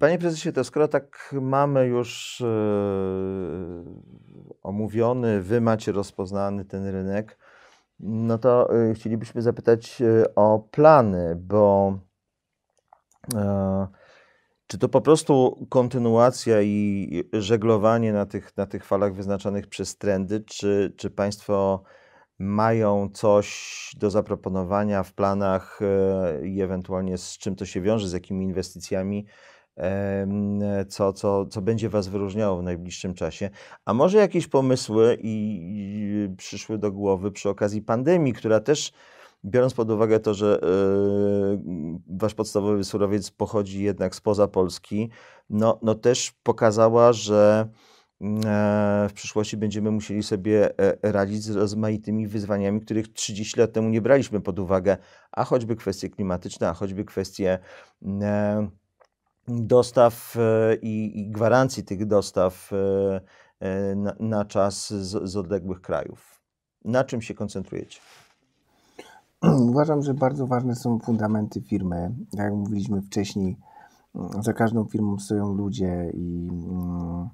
Panie prezesie, to skoro tak mamy już omówiony, wy macie rozpoznany ten rynek, no to chcielibyśmy zapytać o plany, bo czy to po prostu kontynuacja i żeglowanie na tych, na tych falach wyznaczonych przez trendy, czy, czy Państwo mają coś do zaproponowania w planach e, i ewentualnie z czym to się wiąże, z jakimi inwestycjami, co, co, co będzie Was wyróżniało w najbliższym czasie? A może jakieś pomysły i, i przyszły do głowy przy okazji pandemii, która też biorąc pod uwagę to, że yy, wasz podstawowy surowiec pochodzi jednak spoza Polski, no, no też pokazała, że e, w przyszłości będziemy musieli sobie e, radzić z rozmaitymi wyzwaniami, których 30 lat temu nie braliśmy pod uwagę, a choćby kwestie klimatyczne, a choćby kwestie e, dostaw i, i gwarancji tych dostaw na, na czas z, z odległych krajów. Na czym się koncentrujecie? Uważam, że bardzo ważne są fundamenty firmy. Tak jak mówiliśmy wcześniej, mm, za każdą firmą stoją ludzie i mm,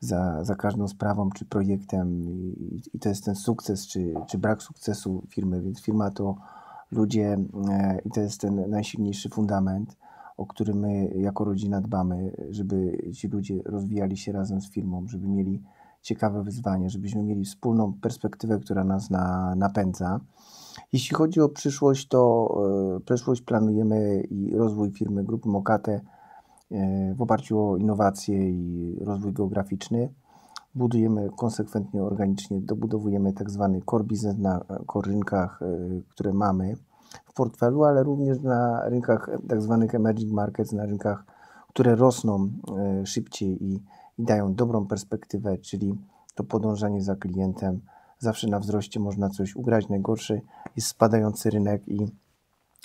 za, za każdą sprawą czy projektem i, i to jest ten sukces czy, czy brak sukcesu firmy, więc firma to ludzie e, i to jest ten najsilniejszy fundament, o który my jako rodzina dbamy, żeby ci ludzie rozwijali się razem z firmą, żeby mieli ciekawe wyzwanie, żebyśmy mieli wspólną perspektywę, która nas na, napędza. Jeśli chodzi o przyszłość, to e, przyszłość planujemy i rozwój firmy Grupy Mokate e, w oparciu o innowacje i rozwój geograficzny. Budujemy konsekwentnie, organicznie, dobudowujemy tak zwany core business na core rynkach, e, które mamy w portfelu, ale również na rynkach tak zwanych emerging markets, na rynkach, które rosną szybciej i, i dają dobrą perspektywę, czyli to podążanie za klientem, zawsze na wzroście można coś ugrać. Najgorszy jest spadający rynek i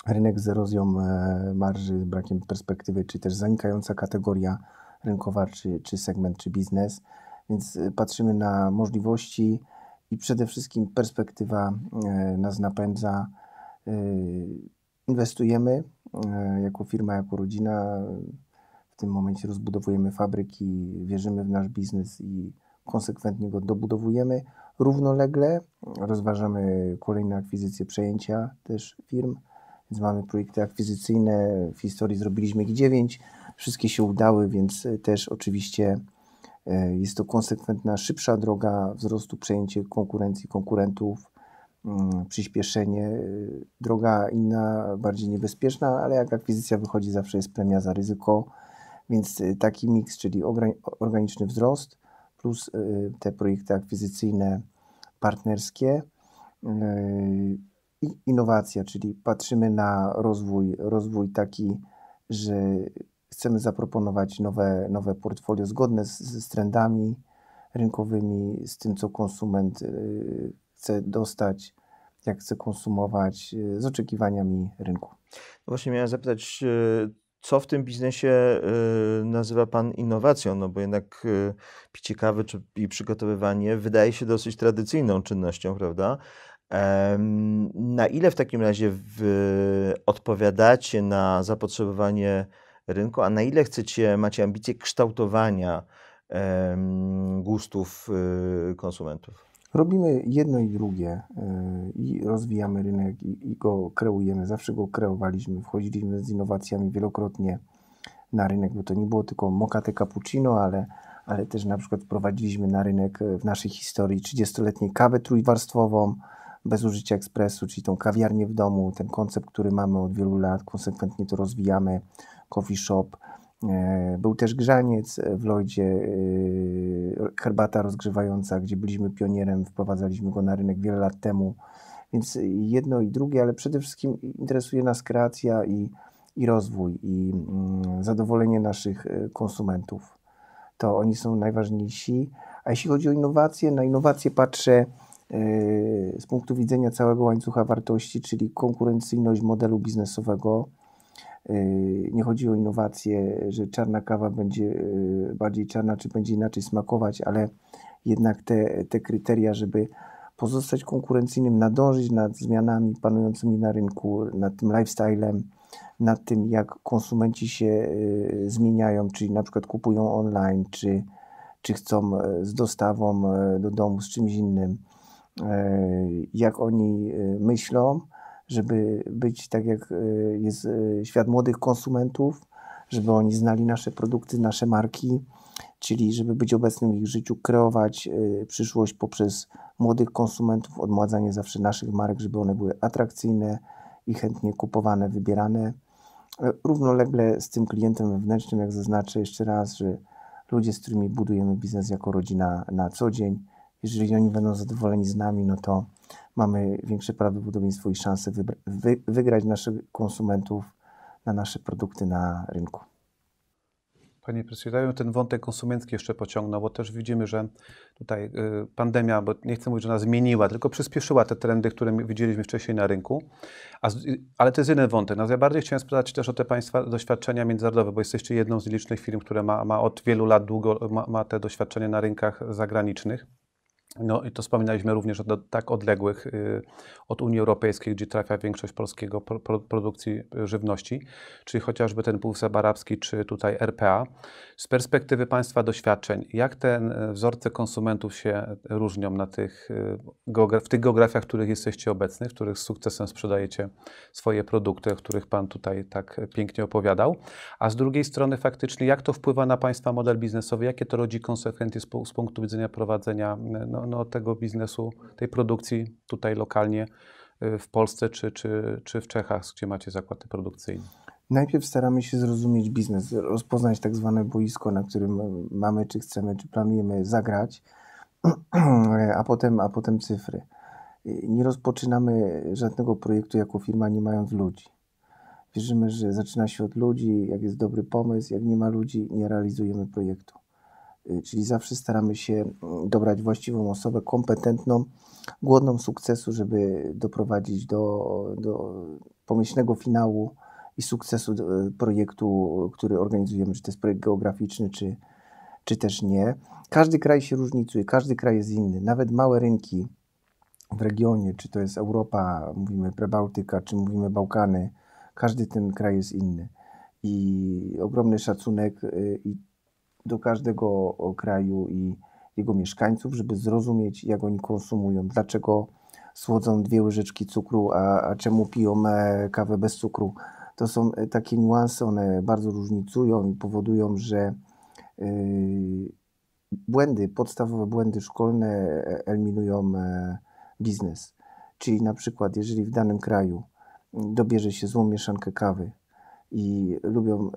rynek z erozją e, marży, z brakiem perspektywy, czy też zanikająca kategoria rynkowa, czy, czy segment, czy biznes. Więc e, patrzymy na możliwości i przede wszystkim perspektywa e, nas napędza. Inwestujemy jako firma, jako rodzina. W tym momencie rozbudowujemy fabryki, wierzymy w nasz biznes i konsekwentnie go dobudowujemy. Równolegle rozważamy kolejne akwizycje, przejęcia też firm, więc mamy projekty akwizycyjne. W historii zrobiliśmy ich 9, wszystkie się udały, więc też oczywiście e, jest to konsekwentna, szybsza droga wzrostu, przejęcie konkurencji, konkurentów, przyspieszenie. E, droga inna, bardziej niebezpieczna, ale jak akwizycja wychodzi, zawsze jest premia za ryzyko, więc e, taki miks, czyli organiczny wzrost plus te projekty akwizycyjne partnerskie i innowacja, czyli patrzymy na rozwój, rozwój taki, że chcemy zaproponować nowe, nowe portfolio zgodne z, z trendami rynkowymi, z tym, co konsument chce dostać, jak chce konsumować, yy, z oczekiwaniami rynku. No właśnie miałem zapytać, co w tym biznesie y, nazywa Pan innowacją? No bo jednak y, picie kawy czy, i przygotowywanie wydaje się dosyć tradycyjną czynnością, prawda? Na ile w takim razie odpowiadacie na zapotrzebowanie rynku, a na ile chcecie, macie ambicje kształtowania gustów y, konsumentów? Robimy jedno i drugie y, i rozwijamy rynek i, i go kreujemy. Zawsze go kreowaliśmy. Wchodziliśmy z innowacjami wielokrotnie na rynek, bo to nie było tylko mokate cappuccino, ale, ale też na przykład wprowadziliśmy na rynek y, w naszej historii 30-letniej kawę trójwarstwową bez użycia ekspresu, czyli tą kawiarnię w domu, ten koncept, który mamy od wielu lat, konsekwentnie to rozwijamy, coffee shop, był też grzaniec w Lloydzie, e, herbata rozgrzewająca, gdzie byliśmy pionierem, wprowadzaliśmy go na rynek wiele lat temu. Więc jedno i drugie, ale przede wszystkim interesuje nas kreacja i, i rozwój, i mm, zadowolenie naszych e, konsumentów. To oni są najważniejsi. A jeśli chodzi o innowacje, na innowacje patrzę z punktu widzenia całego łańcucha wartości, czyli konkurencyjność modelu biznesowego nie chodzi o innowacje, że czarna kawa będzie yy, bardziej czarna, czy będzie inaczej smakować, ale jednak te, te kryteria, żeby pozostać konkurencyjnym, nadążyć nad zmianami panującymi na rynku, nad tym lifestylem, nad tym, jak konsumenci się y, zmieniają, czyli na przykład kupują online, czy, czy chcą z dostawą do domu, z czymś innym, jak oni myślą, żeby być tak jak jest świat młodych konsumentów, żeby oni znali nasze produkty, nasze marki, czyli żeby być obecnym w ich życiu, kreować przyszłość poprzez młodych konsumentów, odmładzanie zawsze naszych marek, żeby one były atrakcyjne i chętnie kupowane, wybierane. Równolegle z tym klientem wewnętrznym, jak zaznaczę jeszcze raz, że ludzie, z którymi budujemy biznes jako rodzina na co dzień, jeżeli oni będą zadowoleni z nami, no to mamy większe prawdopodobieństwo i szanse wygrać naszych konsumentów na nasze produkty na rynku. Panie ja ten wątek konsumencki jeszcze pociągnął, bo też widzimy, że tutaj y, pandemia, bo nie chcę mówić, że ona zmieniła, tylko przyspieszyła te trendy, które widzieliśmy wcześniej na rynku. A, ale to jest jeden wątek. No, ja bardziej chciałem spytać też o te Państwa doświadczenia międzynarodowe, bo jesteście jedną z licznych firm, które ma, ma od wielu lat długo ma, ma te doświadczenia na rynkach zagranicznych. No i to wspominaliśmy również do tak odległych y, od Unii Europejskiej, gdzie trafia większość polskiego pro, produkcji żywności, czyli chociażby ten Półwysep Arabski, czy tutaj RPA. Z perspektywy Państwa doświadczeń, jak te y, wzorce konsumentów się różnią na tych, y, w tych geografiach, w których jesteście obecni, w których z sukcesem sprzedajecie swoje produkty, o których Pan tutaj tak pięknie opowiadał, a z drugiej strony faktycznie, jak to wpływa na Państwa model biznesowy, jakie to rodzi konsekwencje z, z punktu widzenia prowadzenia no, no, tego biznesu, tej produkcji tutaj lokalnie y, w Polsce czy, czy, czy w Czechach, gdzie macie zakłady produkcyjne? Najpierw staramy się zrozumieć biznes, rozpoznać tak zwane boisko, na którym mamy, czy chcemy, czy planujemy zagrać, a potem, a potem cyfry. Nie rozpoczynamy żadnego projektu jako firma, nie mając ludzi. Wierzymy, że zaczyna się od ludzi, jak jest dobry pomysł, jak nie ma ludzi, nie realizujemy projektu. Y, czyli zawsze staramy się mm, dobrać właściwą osobę, kompetentną, głodną sukcesu, żeby doprowadzić do, do pomyślnego finału i sukcesu y, projektu, który organizujemy, czy to jest projekt geograficzny, czy, czy też nie. Każdy kraj się różnicuje, każdy kraj jest inny. Nawet małe rynki w regionie, czy to jest Europa, mówimy Prebałtyka, czy mówimy Bałkany, każdy ten kraj jest inny. I ogromny szacunek y, i do każdego kraju i jego mieszkańców, żeby zrozumieć, jak oni konsumują, dlaczego słodzą dwie łyżeczki cukru, a, a czemu piją e, kawę bez cukru. To są e, takie niuanse, one bardzo różnicują i powodują, że yy, błędy, podstawowe błędy szkolne eliminują biznes. Czyli na przykład, jeżeli w danym kraju dobierze się złą mieszankę kawy i lubią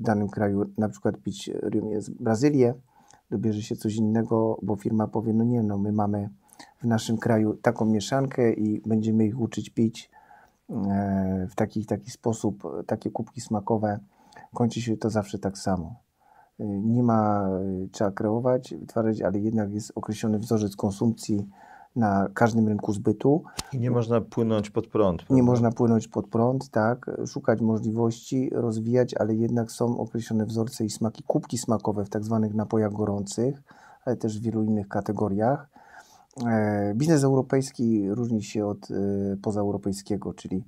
w danym kraju na przykład pić Riumie z Brazylii, dobierze się coś innego, bo firma powie, no nie, no my mamy w naszym kraju taką mieszankę i będziemy ich uczyć pić e, w taki, taki sposób, takie kubki smakowe. Kończy się to zawsze tak samo. E, nie ma, e, trzeba kreować, wytwarzać, ale jednak jest określony wzorzec konsumpcji, na każdym rynku zbytu. I nie można płynąć pod prąd. Prawda? Nie można płynąć pod prąd, tak, szukać możliwości, rozwijać, ale jednak są określone wzorce i smaki, kubki smakowe w tak zwanych napojach gorących, ale też w wielu innych kategoriach. E, biznes europejski różni się od e, pozaeuropejskiego, czyli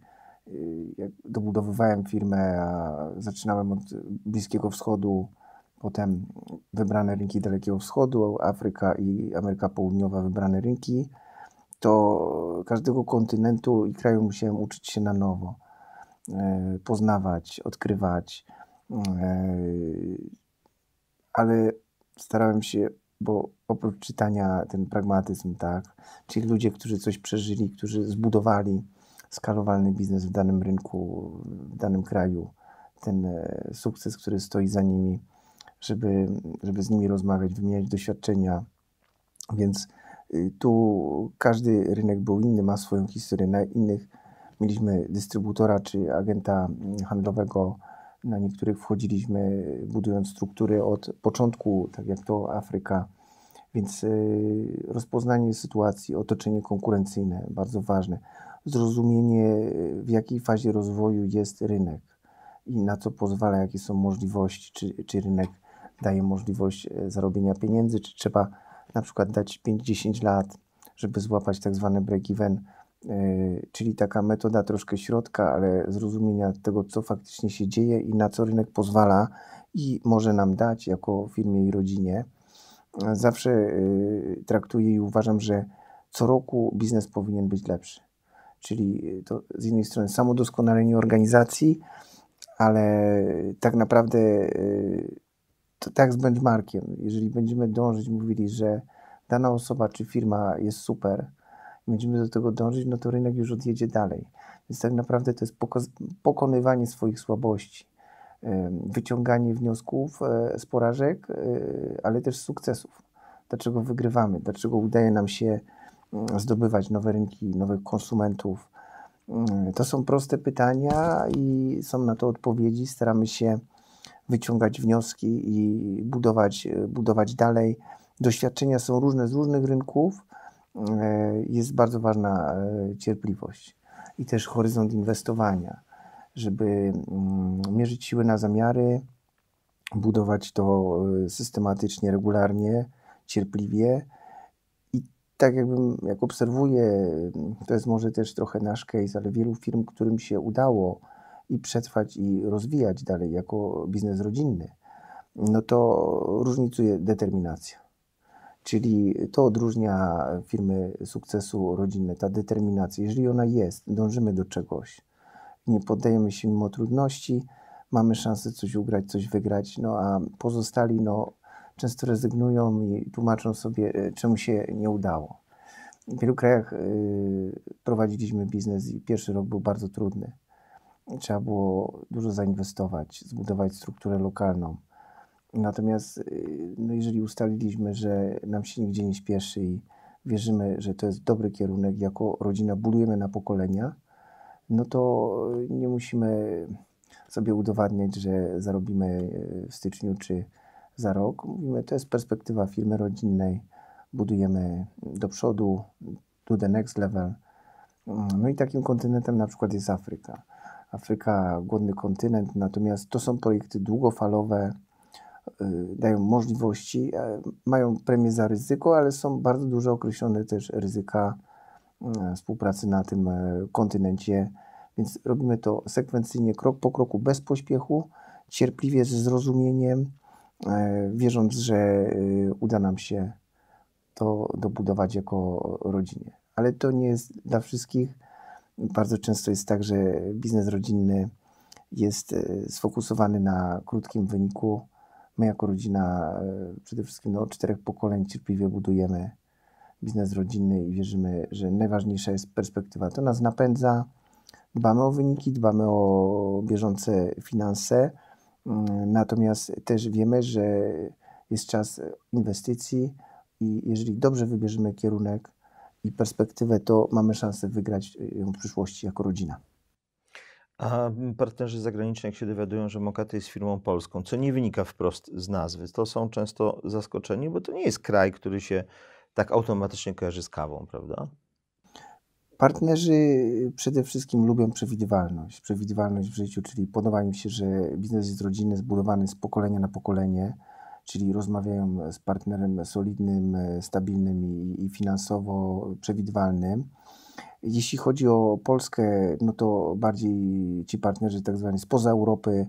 e, jak dobudowywałem firmę, zaczynałem od Bliskiego Wschodu, Potem wybrane rynki Dalekiego Wschodu, Afryka i Ameryka Południowa wybrane rynki. To każdego kontynentu i kraju musiałem uczyć się na nowo, e, poznawać, odkrywać. E, ale starałem się, bo oprócz czytania ten pragmatyzm, tak, czyli ludzie, którzy coś przeżyli, którzy zbudowali skalowalny biznes w danym rynku, w danym kraju, ten e, sukces, który stoi za nimi, żeby, żeby z nimi rozmawiać, wymieniać doświadczenia. Więc y, tu każdy rynek był inny, ma swoją historię. Na innych mieliśmy dystrybutora czy agenta handlowego, na niektórych wchodziliśmy, budując struktury od początku, tak jak to Afryka. Więc y, rozpoznanie sytuacji, otoczenie konkurencyjne, bardzo ważne. Zrozumienie, w jakiej fazie rozwoju jest rynek i na co pozwala, jakie są możliwości, czy, czy rynek daje możliwość e, zarobienia pieniędzy, czy trzeba na przykład dać 5-10 lat, żeby złapać tak zwany break-even, czyli taka metoda troszkę środka, ale zrozumienia tego, co faktycznie się dzieje i na co rynek pozwala i może nam dać jako firmie i rodzinie. Zawsze traktuję i uważam, że co roku biznes powinien być lepszy. Czyli to z jednej strony samo doskonalenie organizacji, ale tak naprawdę to tak z benchmarkiem. Jeżeli będziemy dążyć, mówili, że dana osoba czy firma jest super, będziemy do tego dążyć, no to rynek już odjedzie dalej. Więc tak naprawdę to jest pokonywanie swoich słabości, wyciąganie wniosków e, z porażek, e, ale też sukcesów. Dlaczego wygrywamy, dlaczego udaje nam się mm, zdobywać nowe rynki, nowych konsumentów. Mm, to są proste pytania i są na to odpowiedzi. Staramy się wyciągać wnioski i budować, budować dalej. Doświadczenia są różne z różnych rynków. E, jest bardzo ważna e, cierpliwość i też horyzont inwestowania, żeby mm, mierzyć siły na zamiary, budować to e, systematycznie, regularnie, cierpliwie. I tak jakbym, jak obserwuję, to jest może też trochę nasz case, ale wielu firm, którym się udało i przetrwać i rozwijać dalej jako biznes rodzinny, no to różnicuje determinacja. Czyli to odróżnia firmy sukcesu rodzinne, ta determinacja. Jeżeli ona jest, dążymy do czegoś, nie poddajemy się mimo trudności, mamy szansę coś ugrać, coś wygrać, no a pozostali no, często rezygnują i tłumaczą sobie, e, czemu się nie udało. W wielu krajach y, prowadziliśmy biznes i pierwszy rok był bardzo trudny. Trzeba było dużo zainwestować, zbudować strukturę lokalną. Natomiast y, no jeżeli ustaliliśmy, że nam się nigdzie nie śpieszy i wierzymy, że to jest dobry kierunek, jako rodzina budujemy na pokolenia, no to nie musimy sobie udowadniać, że zarobimy w styczniu czy za rok. Mówimy, to jest perspektywa firmy rodzinnej, budujemy do przodu, to the next level. No i takim kontynentem na przykład jest Afryka. Afryka, głodny kontynent, natomiast to są projekty długofalowe, y, dają możliwości, e, mają premię za ryzyko, ale są bardzo dużo określone też ryzyka e, współpracy na tym e, kontynencie, więc robimy to sekwencyjnie, krok po kroku, bez pośpiechu, cierpliwie, ze zrozumieniem, wierząc, że y, uda nam się to dobudować jako rodzinie. Ale to nie jest dla wszystkich bardzo często jest tak, że biznes rodzinny jest e, sfokusowany na krótkim wyniku. My, jako rodzina, e, przede wszystkim no, od czterech pokoleń cierpliwie budujemy biznes rodzinny i wierzymy, że najważniejsza jest perspektywa. To nas napędza. Dbamy o wyniki, dbamy o bieżące finanse, mm, natomiast też wiemy, że jest czas inwestycji i jeżeli dobrze wybierzemy kierunek, i perspektywę, to mamy szansę wygrać y, ją w przyszłości jako rodzina. A partnerzy zagraniczni, jak się dowiadują, że Mokaty jest firmą polską, co nie wynika wprost z nazwy, to są często zaskoczeni, bo to nie jest kraj, który się tak automatycznie kojarzy z kawą, prawda? Partnerzy przede wszystkim lubią przewidywalność. Przewidywalność w życiu, czyli podoba im się, że biznes jest rodzinny, zbudowany z pokolenia na pokolenie czyli rozmawiają z partnerem solidnym, stabilnym i, i finansowo przewidywalnym. Jeśli chodzi o Polskę, no to bardziej ci partnerzy tak zwani spoza Europy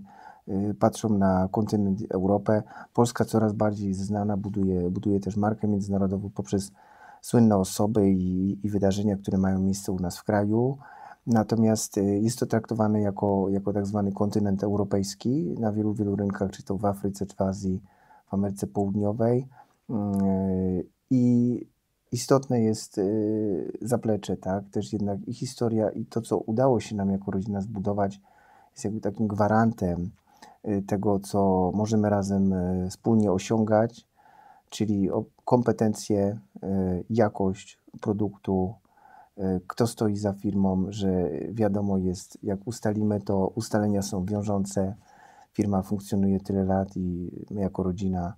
y, patrzą na kontynent Europę. Polska coraz bardziej znana, buduje, buduje też markę międzynarodową poprzez słynne osoby i, i wydarzenia, które mają miejsce u nas w kraju. Natomiast y, jest to traktowane jako, jako tak zwany kontynent europejski na wielu, wielu rynkach, czy to w Afryce, czy w Azji, Ameryce Południowej. Mm, I istotne jest y, zaplecze, tak? Też jednak i historia, i to, co udało się nam jako rodzina zbudować, jest jakby takim gwarantem y, tego, co możemy razem wspólnie osiągać, czyli kompetencje, jakość produktu, kto stoi za firmą, że wiadomo jest, jak ustalimy to, ustalenia są wiążące, firma funkcjonuje tyle lat i my jako rodzina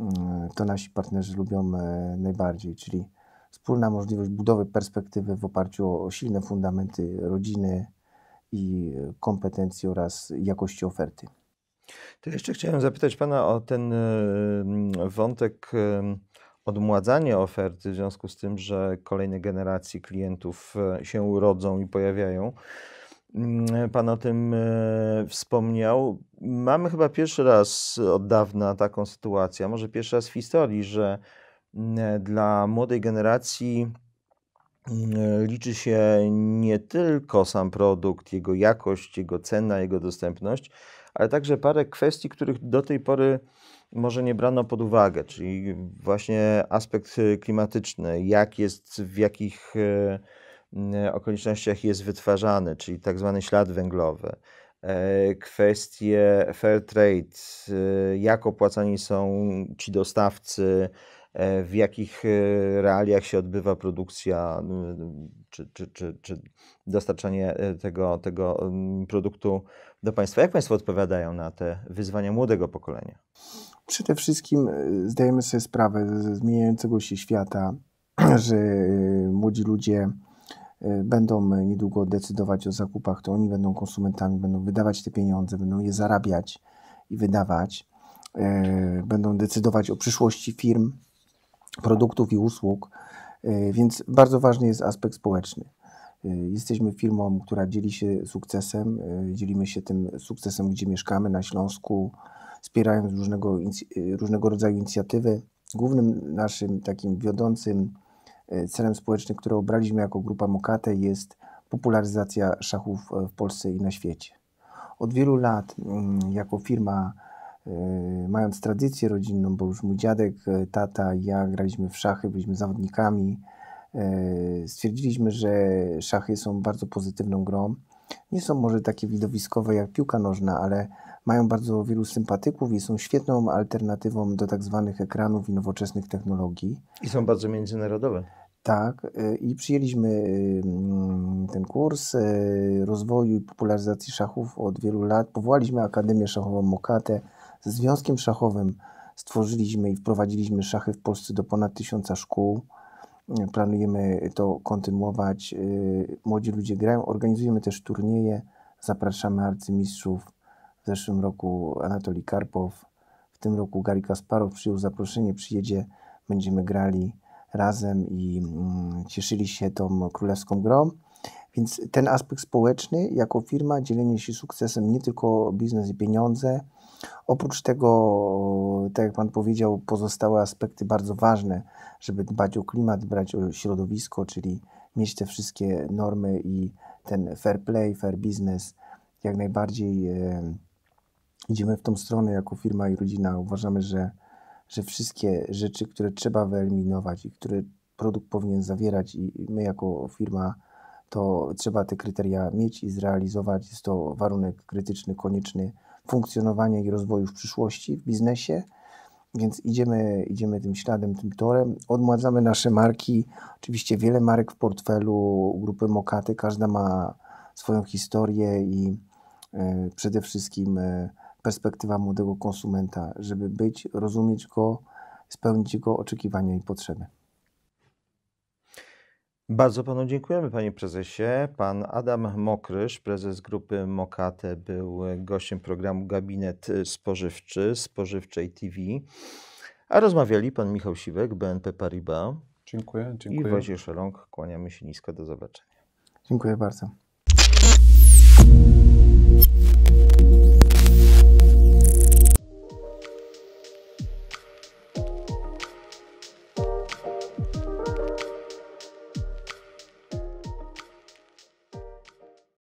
mm, to nasi partnerzy lubią e, najbardziej, czyli wspólna możliwość budowy perspektywy w oparciu o silne fundamenty rodziny i kompetencji oraz jakości oferty. To jeszcze chciałem zapytać Pana o ten e, wątek e, odmładzanie oferty w związku z tym, że kolejne generacje klientów się urodzą i pojawiają. Mm, Pan o tym e, wspomniał. Mamy chyba pierwszy raz od dawna taką sytuację, może pierwszy raz w historii, że mm, dla młodej generacji mm, liczy się nie tylko sam produkt, jego jakość, jego cena, jego dostępność, ale także parę kwestii, których do tej pory może nie brano pod uwagę, czyli właśnie aspekt e, klimatyczny, jak jest, w jakich e, okolicznościach jest wytwarzany, czyli tak zwany ślad węglowy, e, kwestie fair trade, e, jak opłacani są ci dostawcy, e, w jakich e, realiach się odbywa produkcja czy, czy, czy, czy dostarczanie e, tego, tego produktu do państwa. Jak państwo odpowiadają na te wyzwania młodego pokolenia? Przede wszystkim zdajemy sobie sprawę ze zmieniającego się świata, że młodzi ludzie będą niedługo decydować o zakupach, to oni będą konsumentami, będą wydawać te pieniądze, będą je zarabiać i wydawać, e, będą decydować o przyszłości firm, produktów i usług, więc bardzo ważny jest aspekt społeczny. Jesteśmy firmą, która dzieli się sukcesem, dzielimy się tym sukcesem, gdzie mieszkamy na Śląsku, wspierając różnego, różnego rodzaju inicjatywy. Głównym naszym takim wiodącym celem społecznym, który obraliśmy jako grupa Mokate jest popularyzacja szachów e, w Polsce i na świecie. Od wielu lat mm, jako firma, e, mając tradycję rodzinną, bo już mój dziadek, e, tata i ja graliśmy w szachy, byliśmy zawodnikami, e, stwierdziliśmy, że szachy są bardzo pozytywną grą. Nie są może takie widowiskowe jak piłka nożna, ale mają bardzo wielu sympatyków i są świetną alternatywą do tak zwanych ekranów i nowoczesnych technologii. I są bardzo międzynarodowe. Tak, y, i przyjęliśmy mm, ten kurs y, rozwoju i popularyzacji szachów od wielu lat. Powołaliśmy Akademię Szachową Mokate. Ze Związkiem Szachowym stworzyliśmy i wprowadziliśmy szachy w Polsce do ponad tysiąca szkół. Planujemy to kontynuować. Y, Młodzi ludzie grają. Organizujemy też turnieje. Zapraszamy arcymistrzów. W zeszłym roku Anatolii Karpow. W tym roku Gary Kasparow przyjął zaproszenie, przyjedzie, będziemy grali razem i mm, cieszyli się tą królewską grą. Więc ten aspekt społeczny jako firma, dzielenie się sukcesem, nie tylko biznes i pieniądze. Oprócz tego, tak jak Pan powiedział, pozostałe aspekty bardzo ważne, żeby dbać o klimat, dbać o środowisko, czyli mieć te wszystkie normy i ten fair play, fair business. Jak najbardziej e, idziemy w tą stronę jako firma i rodzina. Uważamy, że że wszystkie rzeczy, które trzeba wyeliminować i które produkt powinien zawierać, i my jako firma, to trzeba te kryteria mieć i zrealizować. Jest to warunek krytyczny, konieczny funkcjonowania i rozwoju w przyszłości w biznesie. Więc idziemy, idziemy tym śladem, tym torem. Odmładzamy nasze marki. Oczywiście wiele marek w portfelu grupy Mokaty. Każda ma swoją historię i e, przede wszystkim e, perspektywa młodego konsumenta, żeby być, rozumieć go, spełnić jego oczekiwania i potrzeby. Bardzo panu dziękujemy, panie prezesie. Pan Adam Mokrysz, prezes grupy Mokate, był gościem programu Gabinet Spożywczy Spożywczej TV. A rozmawiali pan Michał Siwek, BNP Paribas Dziękuję, i dziękuję. Wojciech Szeląg. Kłaniamy się nisko, do zobaczenia. Dziękuję bardzo.